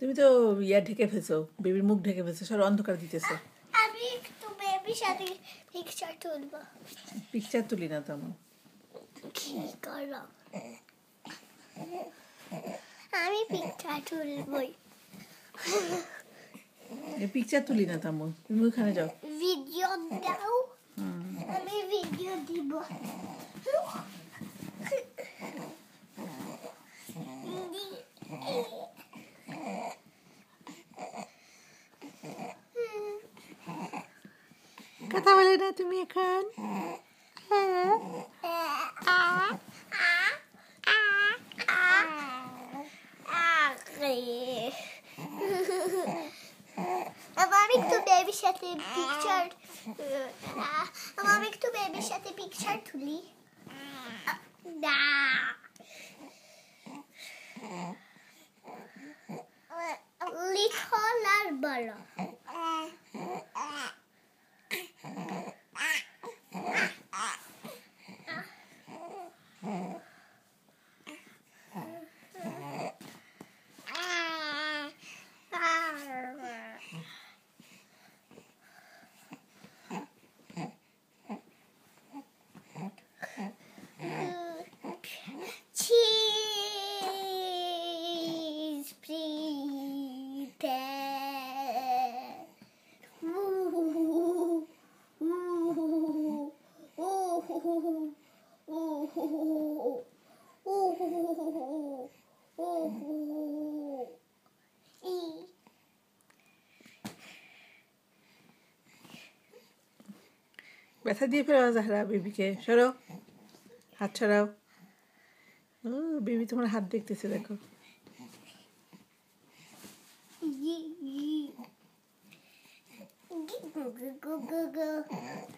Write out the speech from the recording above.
তুমি তো ইয়া ঢেকে ফেছো বেবির মুখ ঢেকে ফেছো সব অন্ধকার দিতেছে। আমি একটু বেবির সাথে পিকচার তুলবো। পিকচার তুলি না তেমন। কি করো? আমি পিকচার তুলবই। পিকচার তুলি না তেমন। তুমি ওখানে যাও। ভিডিও দাও। কথা বলে না তুমি এখন হ্যাঁ আমার একটু বেবির সাথে পিকচার আমার একটু বেবির সাথে পিকচার তুলি না লিখল আর বলো Cheese, ব্যথা দিয়ে ফেলো জাহরা বেবিকে? সরো, হাত ছাড়াও ও, বেবি তোমার হাত দেখতেছে, দেখো। Go.